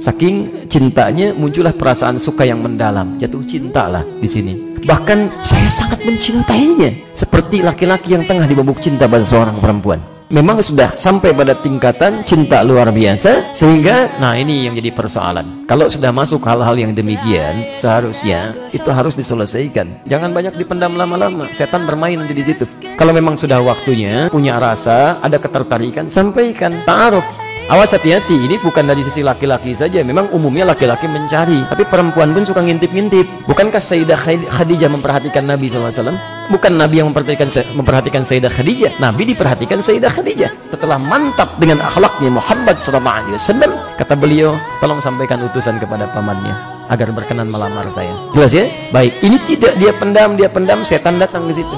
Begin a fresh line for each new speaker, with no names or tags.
Saking cintanya muncullah perasaan suka yang mendalam, jatuh cinta lah di sini. Bahkan saya sangat mencintainya, seperti laki-laki yang tengah dibabuk cinta pada seorang perempuan. Memang sudah sampai pada tingkatan cinta luar biasa sehingga nah ini yang jadi persoalan. Kalau sudah masuk hal-hal yang demikian, seharusnya itu harus diselesaikan. Jangan banyak dipendam lama-lama. Setan bermain nanti di situ. Kalau memang sudah waktunya, punya rasa, ada ketertarikan, sampaikan ta'aruf Awas hati-hati, ini bukan dari sisi laki-laki saja. Memang umumnya laki-laki mencari, tapi perempuan pun suka ngintip-ngintip. Bukankah Sayyidah Khadijah memperhatikan Nabi SAW? Bukan Nabi yang memperhatikan memperhatikan Sayyidah Khadijah. Nabi diperhatikan Sayyidah Khadijah. Setelah mantap dengan akhlaknya Muhammad SAW, kata beliau, tolong sampaikan utusan kepada pamannya agar berkenan melamar saya. Jelas ya? Baik, ini tidak dia pendam, dia pendam, setan datang ke situ.